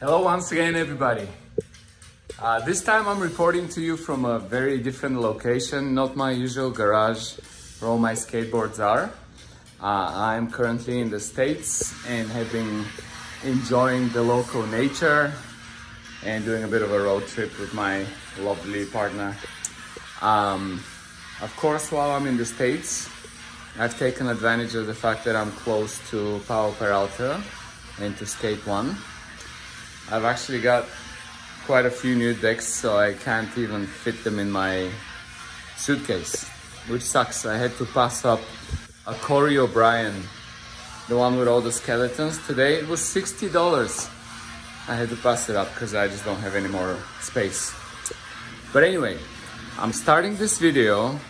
Hello once again, everybody. Uh, this time I'm reporting to you from a very different location, not my usual garage where all my skateboards are. Uh, I'm currently in the States and have been enjoying the local nature and doing a bit of a road trip with my lovely partner. Um, of course, while I'm in the States, I've taken advantage of the fact that I'm close to Powell Peralta and to Skate One. I've actually got quite a few new decks, so I can't even fit them in my suitcase, which sucks. I had to pass up a Corey O'Brien, the one with all the skeletons. Today it was $60. I had to pass it up because I just don't have any more space. But anyway, I'm starting this video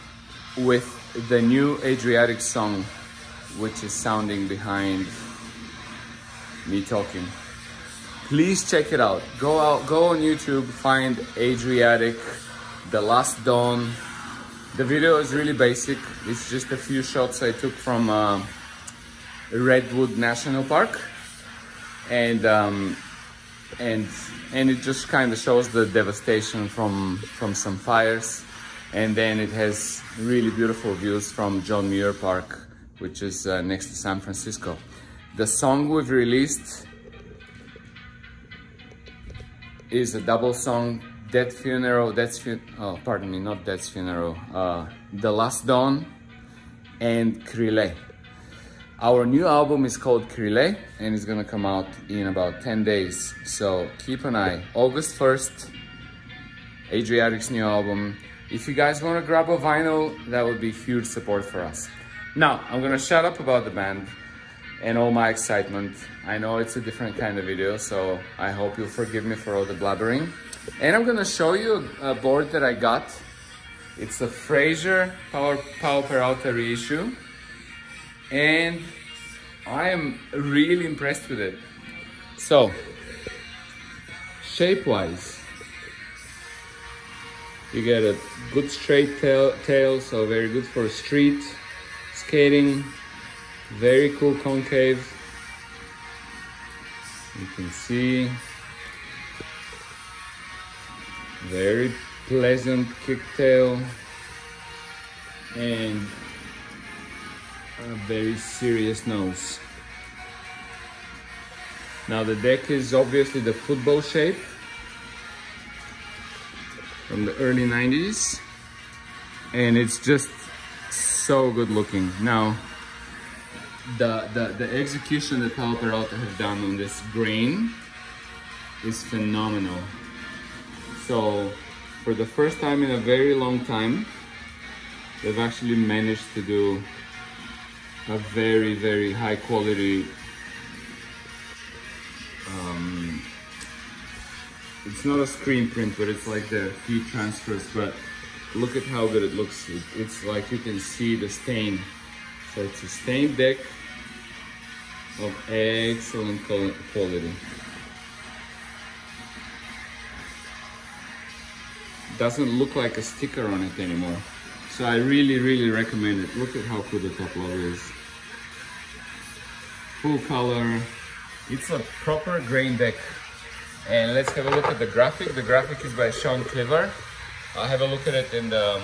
with the new Adriatic song, which is sounding behind me talking. Please check it out. Go out, go on YouTube, find Adriatic, The Last Dawn. The video is really basic. It's just a few shots I took from uh, Redwood National Park. And um, and and it just kind of shows the devastation from from some fires and then it has really beautiful views from John Muir Park which is uh, next to San Francisco the song we've released is a double song Death Funeral Death's Fun oh pardon me not Death's Funeral uh, The Last Dawn and Kril our new album is called Kril and it's gonna come out in about 10 days. So keep an eye. August 1st, Adriatic's new album. If you guys wanna grab a vinyl, that would be huge support for us. Now, I'm gonna shut up about the band and all my excitement. I know it's a different kind of video, so I hope you'll forgive me for all the blabbering. And I'm gonna show you a board that I got. It's a Frazier Power, Powell Peralta reissue and I am really impressed with it. So, shape-wise, you get a good straight tail, tail, so very good for street skating. Very cool concave. You can see. Very pleasant kicktail. And a very serious nose. Now the deck is obviously the football shape from the early 90s and it's just so good looking. Now the, the, the execution that Powell Peralta have done on this grain is phenomenal. So for the first time in a very long time, they've actually managed to do a very very high quality um, it's not a screen print but it's like the heat transfers but look at how good it looks it, it's like you can see the stain it's a stained deck of excellent quality doesn't look like a sticker on it anymore so I really really recommend it look at how cool the top loader is full color. It's a proper grain deck. And let's have a look at the graphic. The graphic is by Sean Cliver. I'll have a look at it in the um,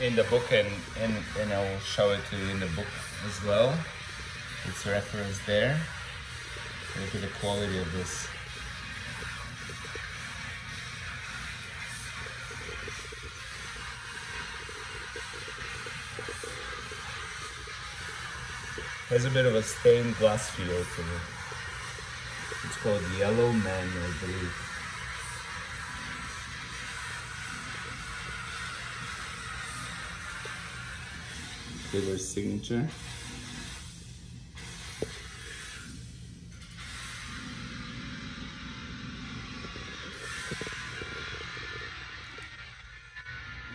in the book and, and, and I will show it to you in the book as well. It's referenced there. Look at the quality of this. has a bit of a stained glass feel to it. It's called Yellow Man, I believe. Taylor's signature.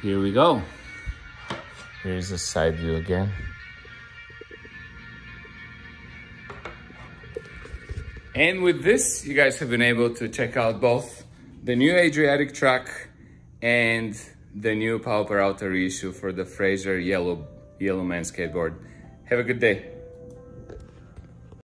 Here we go. Here's the side view again. And with this, you guys have been able to check out both the new Adriatic truck and the new Powell Peralta reissue for the Frazier Yellow, Yellow Man skateboard. Have a good day.